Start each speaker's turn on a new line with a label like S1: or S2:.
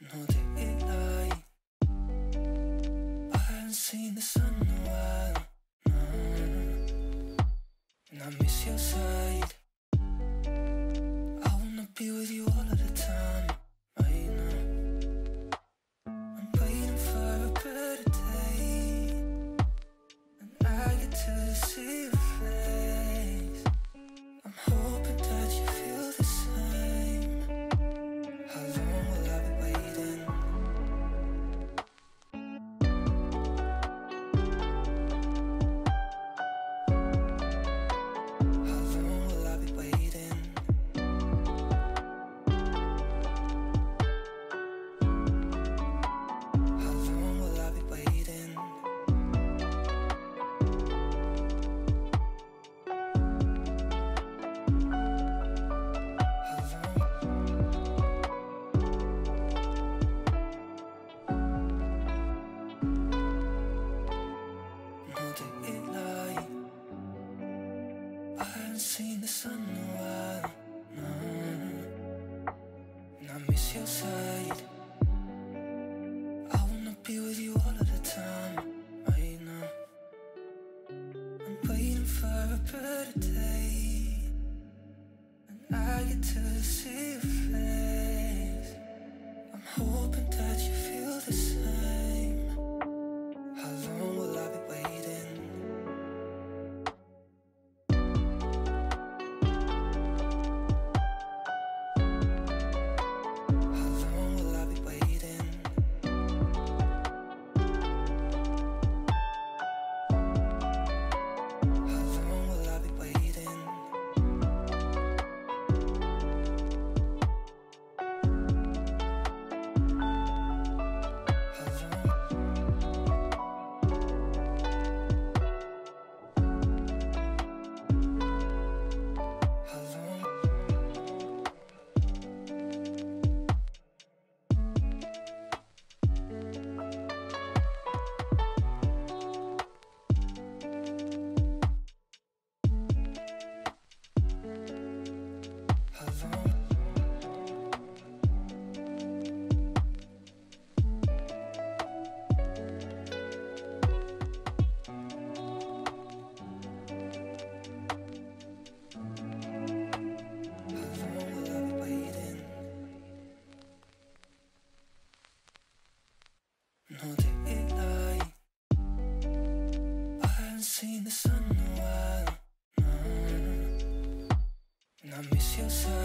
S1: No. I haven't seen the sun while. And I miss your side. haven't seen the sun in a while. No. And I miss your side. I wanna be with you all of the time. Right now, I'm waiting for a better day, and I get to see. I haven't seen the sun in a while, mm. and I miss your side.